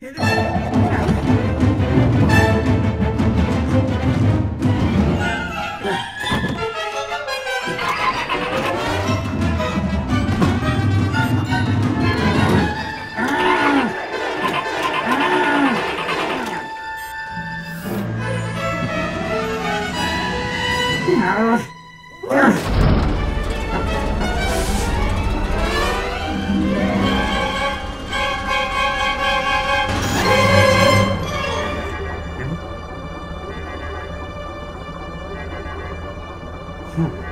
Hit it. Hmm.